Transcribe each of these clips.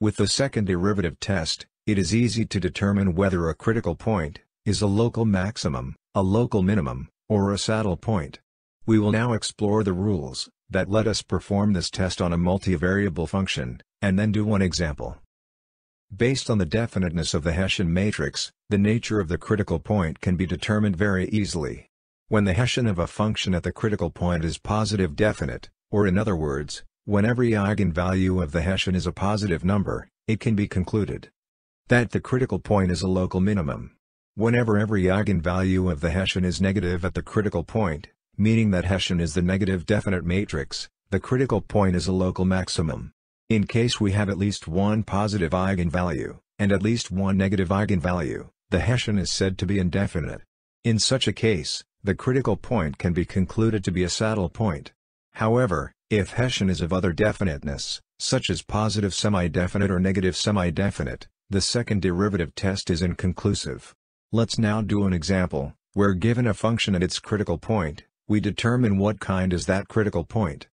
With the second derivative test, it is easy to determine whether a critical point is a local maximum, a local minimum, or a saddle point. We will now explore the rules that let us perform this test on a multivariable function, and then do one example. Based on the definiteness of the Hessian matrix, the nature of the critical point can be determined very easily. When the Hessian of a function at the critical point is positive definite, or in other words, when every eigenvalue of the Hessian is a positive number, it can be concluded that the critical point is a local minimum. Whenever every eigenvalue of the Hessian is negative at the critical point, meaning that Hessian is the negative definite matrix, the critical point is a local maximum. In case we have at least one positive eigenvalue, and at least one negative eigenvalue, the Hessian is said to be indefinite. In such a case, the critical point can be concluded to be a saddle point. However, if Hessian is of other definiteness, such as positive semi-definite or negative semi-definite, the second derivative test is inconclusive. Let's now do an example, where given a function at its critical point, we determine what kind is that critical point.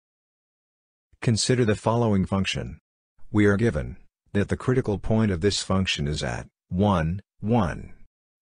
Consider the following function. We are given that the critical point of this function is at 1, 1.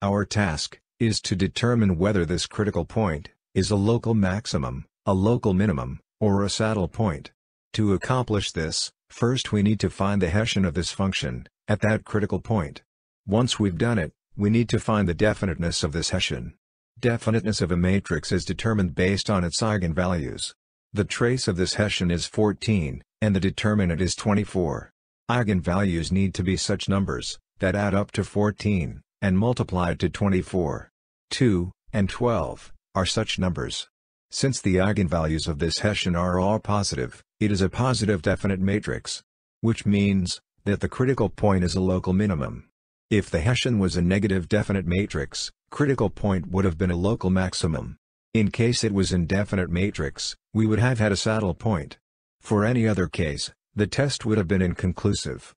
Our task is to determine whether this critical point is a local maximum, a local minimum, or a saddle point. To accomplish this, first we need to find the Hessian of this function, at that critical point. Once we've done it, we need to find the definiteness of this Hessian. Definiteness of a matrix is determined based on its eigenvalues. The trace of this Hessian is 14, and the determinant is 24. Eigenvalues need to be such numbers, that add up to 14, and multiplied to 24. 2, and 12, are such numbers. Since the eigenvalues of this Hessian are all positive, it is a positive definite matrix. Which means, that the critical point is a local minimum. If the Hessian was a negative definite matrix, critical point would have been a local maximum. In case it was indefinite matrix, we would have had a saddle point. For any other case, the test would have been inconclusive.